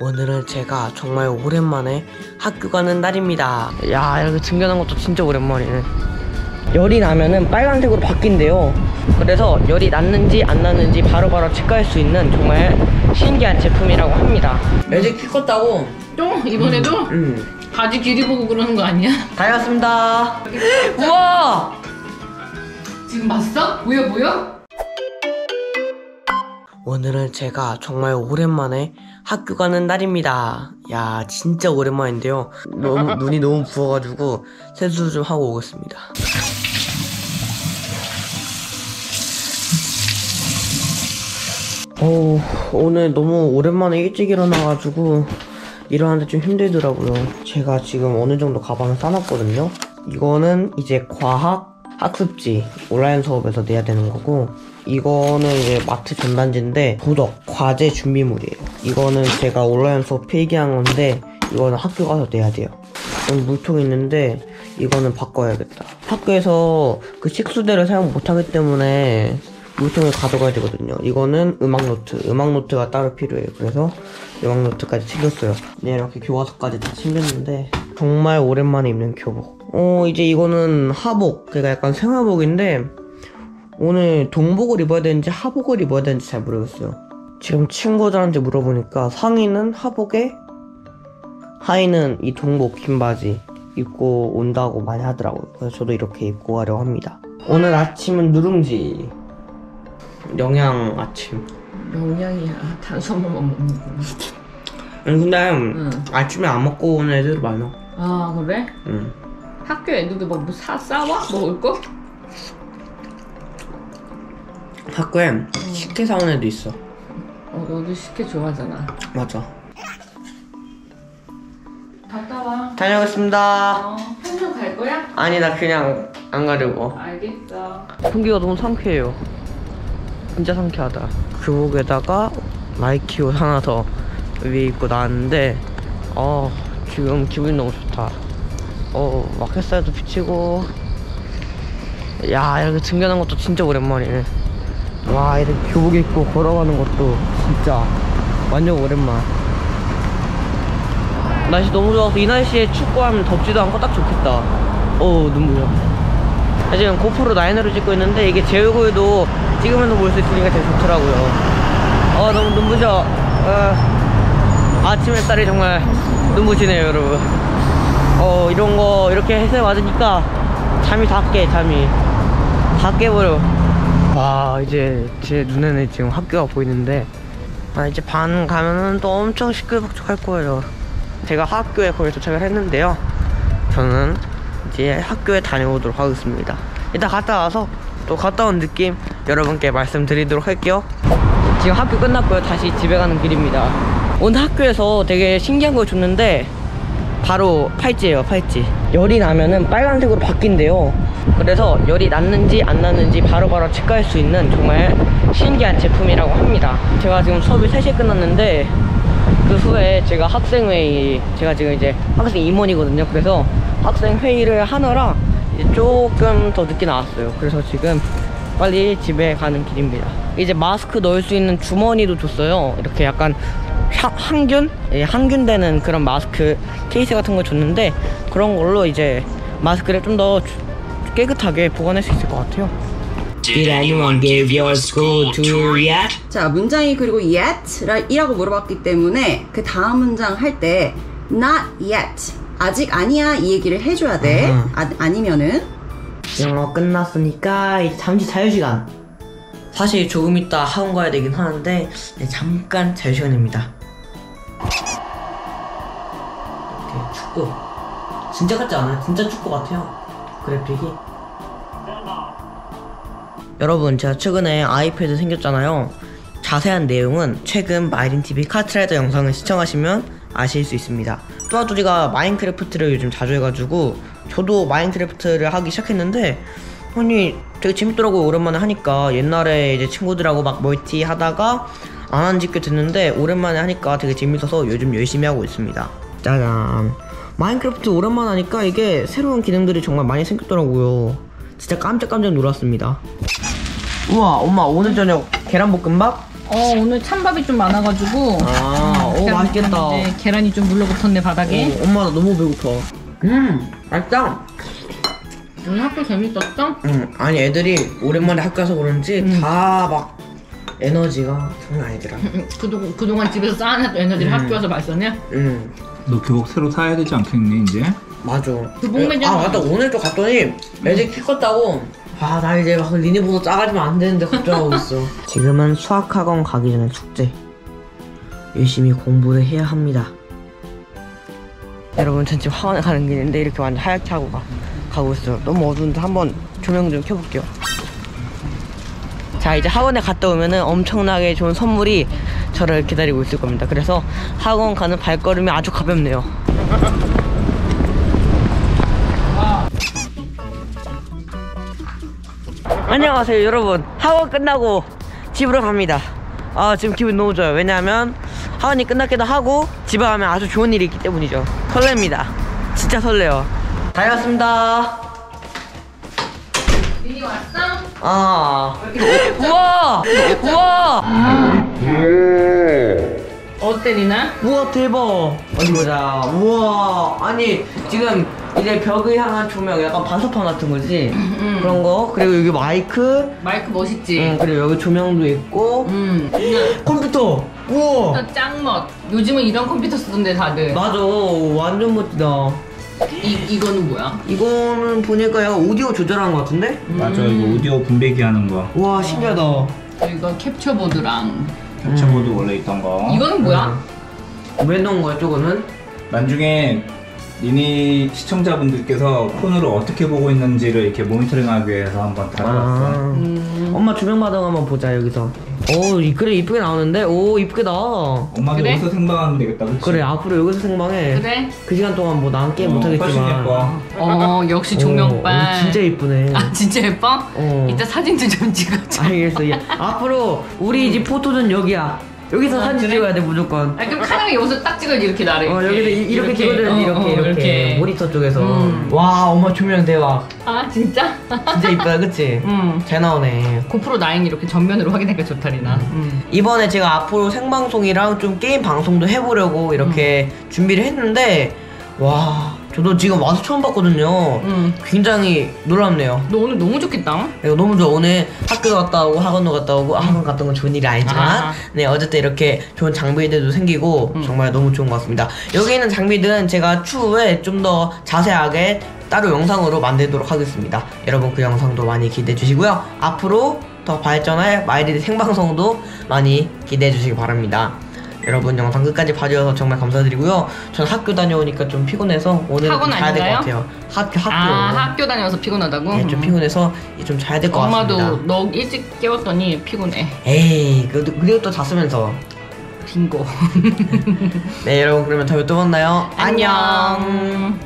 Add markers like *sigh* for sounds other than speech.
오늘은 제가 정말 오랜만에 학교 가는 날입니다. 야, 이렇게 등교하는 것도 진짜 오랜만이네. 열이 나면은 빨간색으로 바뀐대요. 그래서 열이 났는지 안 났는지 바로바로 체크할 수 있는 정말 신기한 제품이라고 합니다. 여제 키 컸다고? 또 이번에도 응. 바지 길이 보고 그러는 거 아니야? 다녀왔습니다. *laughs* 우와! 지금 봤어? 보여 보여? 오늘은 제가 정말 오랜만에 학교 가는 날입니다. 야, 진짜 오랜만인데요. 너무, 눈이 너무 부어가지고 세수 좀 하고 오겠습니다. 어, 오늘 너무 오랜만에 일찍 일어나가지고 일어나는데 좀 힘들더라고요. 제가 지금 어느 정도 가방을 싸놨거든요. 이거는 이제 과학 학습지 온라인 수업에서 내야 되는 거고 이거는 이제 마트 전단지인데 도덕 과제 준비물이에요. 이거는 제가 온라인 수업 필기한 건데 이거는 학교 가서 내야 돼요. 물통 있는데 이거는 바꿔야겠다. 학교에서 그 식수대를 사용 못하기 때문에 물통을 가져가야 되거든요. 이거는 음악 노트, 음악 노트가 따로 필요해요. 그래서 음악 노트까지 챙겼어요. 네, 이렇게 교과서까지 다 챙겼는데 정말 오랜만에 입는 교복. 어, 이제 이거는 하복, 그러니까 약간 생화복인데 오늘 동복을 입어야 되는지 하복을 입어야 되는지 잘 모르겠어요. 지금 친구들한테 물어보니까 상의는 하복에 하의는 이 동복 긴 바지 입고 온다고 많이 하더라고요. 그래서 저도 이렇게 입고 가려고 합니다. 오늘 아침은 누룽지. 영양 아침. 영양이야 탄수화물만 먹는 거. 아니 근데 응. 아침에 안 먹고 오는 애들 많아. 아 그래? 응. 학교 애들도 막뭐 사 싸와 먹을 거? 학교에 식혜 사온 애도 있어. 어 너도 식혜 좋아하잖아. 맞아. 갔다 와. 다녀오겠습니다. 어 편성 갈 거야? 아니 나 그냥 안 가려고. 알겠어. 공기가 너무 상쾌해요. 진짜 상쾌하다. 교복에다가 나이키 옷 하나 더 위에 입고 나왔는데, 어, 지금 기분이 너무 좋다. 어, 막 햇살도 비치고, 야, 이렇게 등교하는 것도 진짜 오랜만이네. 와, 이렇게 교복 입고 걸어가는 것도 진짜 완전 오랜만. 날씨 너무 좋아서 이 날씨에 축구하면 덥지도 않고 딱 좋겠다. 어우, 눈물나. 나 지금 고프로 9으로 찍고 있는데 이게 제 얼굴도 찍으면서 볼 수 있으니까 되게 좋더라고요. 어 너무 눈부셔. 어, 아침 햇살이 정말 눈부시네요 여러분. 어 이런 거 이렇게 햇살 맞으니까 잠이 다 깨 잠이 다 깨버려. 와 이제 제 눈에는 지금 학교가 보이는데 아 이제 반 가면은 또 엄청 시끌벅적할 거예요. 제가 학교에 거의 도착을 했는데요. 저는 이제 학교에 다녀오도록 하겠습니다. 이따 갔다 와서 또 갔다 온 느낌 여러분께 말씀드리도록 할게요. 지금 학교 끝났고요. 다시 집에 가는 길입니다. 오늘 학교에서 되게 신기한 걸 줬는데 바로 팔찌예요, 팔찌. 열이 나면은 빨간색으로 바뀐대요. 그래서 열이 났는지 안 났는지 바로바로 체크할 수 있는 정말 신기한 제품이라고 합니다. 제가 지금 수업이 3시에 끝났는데 그 후에 제가 학생회의, 제가 지금 이제 학생 임원이거든요. 그래서 학생 회의를 하느라 조금 더 늦게 나왔어요. 그래서 지금 빨리 집에 가는 길입니다. 이제 마스크 넣을 수 있는 주머니도 줬어요. 이렇게 약간 향, 항균? 예, 항균 되는 그런 마스크 케이스 같은 걸 줬는데 그런 걸로 이제 마스크를 좀 더 깨끗하게 보관할 수 있을 것 같아요. Did anyone give your school tour yet? 자, 문장이 그리고 yet이라고 물어봤기 때문에 그 다음 문장 할 때 not yet 아직 아니야 이 얘기를 해줘야 돼. 음. 아, 아니면은 영어 끝났으니까 잠시 자유시간 사실 조금 있다 학원 가야 되긴 하는데 네, 잠깐 자유시간입니다 이렇게 축구 진짜 같지 않아요? 진짜 축구 같아요. 그래픽이 여러분 제가 최근에 아이패드 생겼잖아요. 자세한 내용은 최근 마이린TV 카트라이더 영상을 시청하시면 아실 수 있습니다. 뚜아뚜지가 마인크래프트를 요즘 자주 해가지고 저도 마인크래프트를 하기 시작했는데 아니 되게 재밌더라고요. 오랜만에 하니까. 옛날에 이제 친구들하고 막 멀티 하다가 안 한 지 꽤 됐는데 오랜만에 하니까 되게 재밌어서 요즘 열심히 하고 있습니다 짜잔 마인크래프트 오랜만에 하니까 이게 새로운 기능들이 정말 많이 생겼더라고요 진짜 깜짝깜짝 놀랐습니다 우와 엄마 오늘 저녁 계란볶음밥? 어 오늘 찬밥이 좀 많아가지고 아, 오오 맛있겠다. 이제 계란이 좀 물러붙었네 바닥에. 어, 엄마 나 너무 배고파. 음 맛있다. 오늘 학교 재밌었어? 음 아니 애들이 오랜만에 학교 가서 그런지 음. 다막 에너지가 장난 아니더라. 응, 그동 그동안 집에서 쌓아놨던 에너지를 음. 학교 와서 마셨냐? 음너 교복 새로 사야 되지 않겠니 이제? 맞아. 교복 매장. 아 맞다 오늘 또 갔더니 애들 키 컸다고. 아 나 이제 막 리니보도 작아지면 안 되는데 걱정하고 *laughs* 있어. 지금은 수학학원 가기 전에 숙제. 열심히 공부를 해야 합니다. 여러분 전 지금 학원에 가는 길인데 이렇게 완전 하얗게 하고 가, 가고 있어요. 너무 어두운데 한번 조명 좀 켜볼게요. 자 이제 학원에 갔다 오면은 엄청나게 좋은 선물이 저를 기다리고 있을 겁니다. 그래서 학원 가는 발걸음이 아주 가볍네요. 안녕하세요 여러분. 학원 끝나고 집으로 갑니다. 아 지금 기분 너무 좋아요. 왜냐하면 학원이 끝났기도 하고 집에 가면 아주 좋은 일이 있기 때문이죠. 설렙니다. 진짜 설레요. 다녀왔습니다. 미니 왔어? 아. 우와. 우와. 어때 리나? 우와 대박. 어디 보자. 우와. 아니 지금 이제 벽을 향한 조명 약간 반사판 같은 거지? 그런 거? 그리고 여기 마이크? 마이크 멋있지? 응 그리고 여기 조명도 있고. 음. 컴퓨터! 우와! 짱멋. 요즘은 이런 컴퓨터 쓰던데 다들. 맞아. 완전 멋지다 이 이거는 뭐야? 이거는 보니까 약간 오디오 조절하는 것 같은데? 맞아 이거 오디오 분배기 하는 거 와 신기하다 이거 캡처보드랑. 캡처보드 원래 있던 거 이거는 뭐야? 왜 넣은 거야 저거는? 나중에 니니 시청자분들께서 폰으로 어떻게 보고 있는지를 이렇게 모니터링하기 위해서 한번 달아봤어 음. 엄마 조명 받아 한번 보자 여기서 오 이- 그래 이쁘게 나오는데 오 이쁘게 나와 엄마도 그래? 여기서 생방하면 되겠다 그치? 그래 앞으로 여기서 생방해 그래? 그 시간 동안 뭐난 게임 어, 훨씬 못하겠지만 예뻐 어 역시 조명빨. 어, 어, 진짜 이쁘네 아 진짜 예뻐? 어. 이따 사진도 좀 찍어줘. 알겠어 야, 앞으로 우리 집 포토는 여기야 여기서 아, 사진 그래? 찍어야 돼 무조건 아 그럼 카메라 여기서 딱 찍어야지 이렇게 나를. 어 여기서 이- 이렇게, 찍어줘야지 어, 이렇게 어, 이렇게, 모니터 쪽에서 음. 와 엄마 조명 대박 아 진짜? 진짜 이쁘다 그치? *laughs* 음. 잘 나오네 고프로 9 이렇게 전면으로 확인하니까 좋다 리나. 음. 이번에 제가 앞으로 생방송이랑 좀 게임 방송도 해보려고 이렇게 준비를 했는데 와 저도 지금 와서 처음 봤거든요 음. 굉장히 놀랍네요 너 오늘 너무 좋겠다. 이거 너무 좋아 오늘 학교 갔다 오고 학원도 갔다 오고 아, 학원 온건 좋은 일이 아니지만 아. 네 어쨌든 이렇게 좋은 장비들도 생기고 음. 정말 너무 좋은 것 같습니다 여기 있는 장비들은 제가 추후에 좀 더 자세하게 따로 영상으로 만들도록 하겠습니다 여러분 그 영상도 많이 기대해 주시고요 앞으로 더 발전할 마이린 생방송도 많이 기대해 주시기 바랍니다 여러분 영상 끝까지 봐주셔서 정말 감사드리고요 전 학교 다녀오니까 좀 피곤해서 오늘 좀 학원 자야 될 것 아닌가요? 같아요 학교 학교 아 학교 다녀서 피곤하다고? 네, 좀 음. 피곤해서 좀 자야 될것 엄마도 같습니다. 너 일찍 깨웠더니 피곤해. 에이, 그래도, 그리고 또 잤으면서. 빙고. *laughs* 네, 여러분, 그러면 다음에 또 만나요. 안녕.